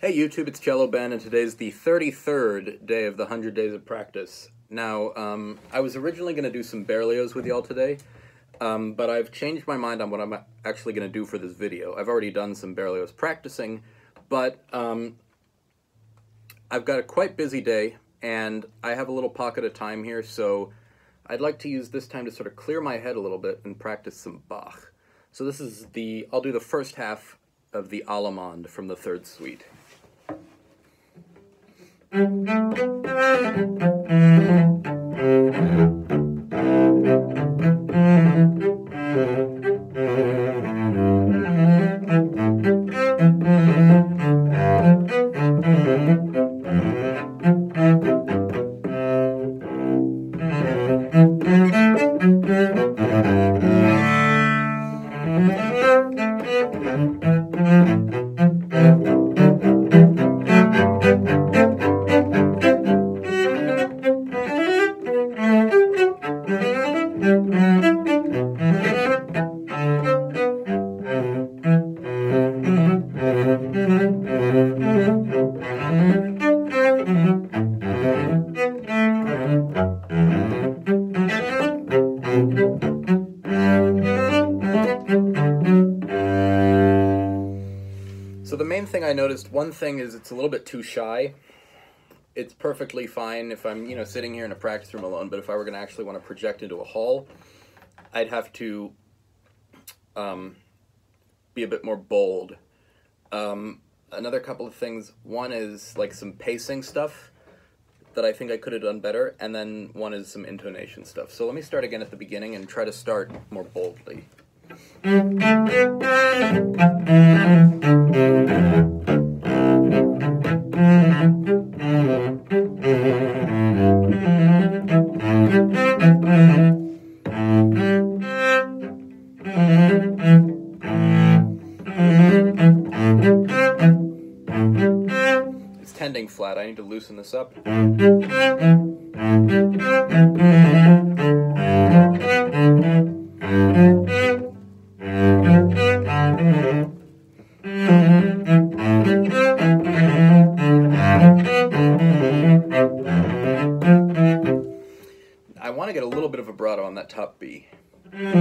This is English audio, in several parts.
Hey YouTube, it's Cello Ben, and today's the 33rd day of the 100 Days of Practice. Now, um, I was originally going to do some Berlioz with y'all today, um, but I've changed my mind on what I'm actually going to do for this video. I've already done some Berlioz practicing, but um, I've got a quite busy day, and I have a little pocket of time here, so I'd like to use this time to sort of clear my head a little bit and practice some Bach. So this is the, I'll do the first half of the Allemande from the third suite. The main thing I noticed, one thing is it's a little bit too shy. It's perfectly fine if I'm, you know, sitting here in a practice room alone, but if I were going to actually want to project into a hall, I'd have to um, be a bit more bold. Um, another couple of things, one is like some pacing stuff that I think I could have done better, and then one is some intonation stuff. So let me start again at the beginning and try to start more boldly. It's tending flat. I need to loosen this up. I want to get a little bit of vibrato on that top B. Let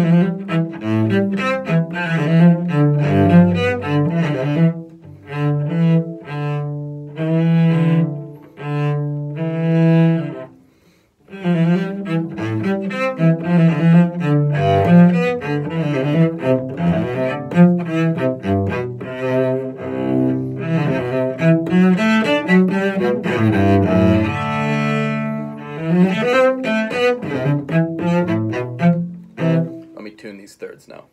me tune these thirds now.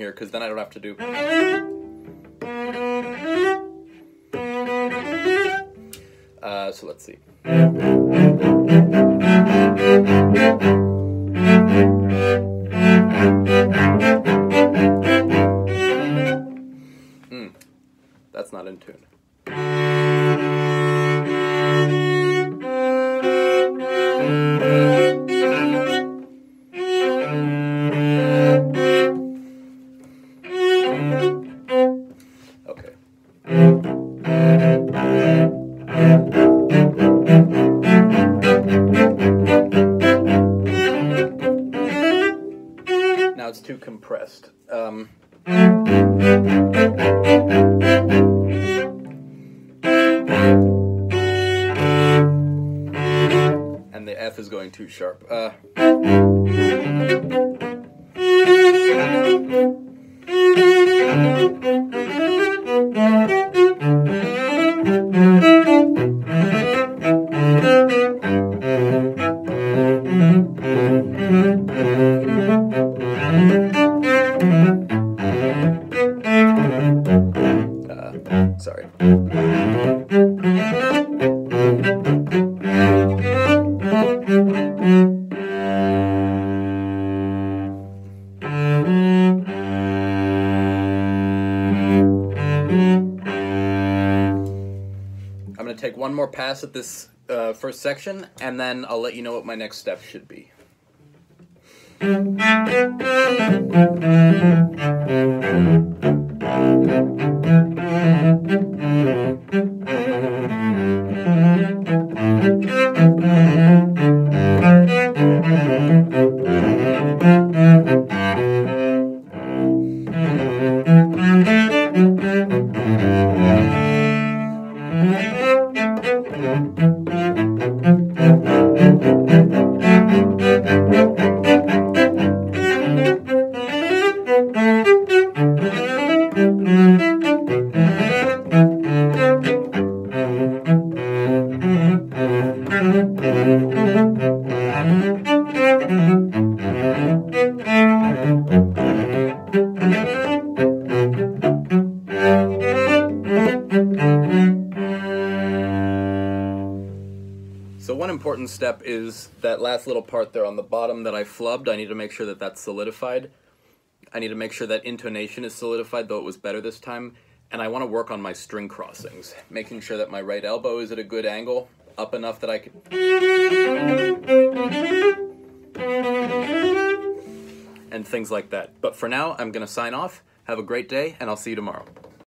Here because then I don't have to do. Uh, so let's see. Hmm, that's not in tune. Okay. Now it's too compressed. Um, and the F is going too sharp. Uh, I'm going to take one more pass at this uh, first section, and then I'll let you know what my next step should be. So one important step is that last little part there on the bottom that I flubbed. I need to make sure that that's solidified. I need to make sure that intonation is solidified, though it was better this time. And I want to work on my string crossings, making sure that my right elbow is at a good angle, up enough that I can... And things like that. But for now, I'm going to sign off. Have a great day, and I'll see you tomorrow.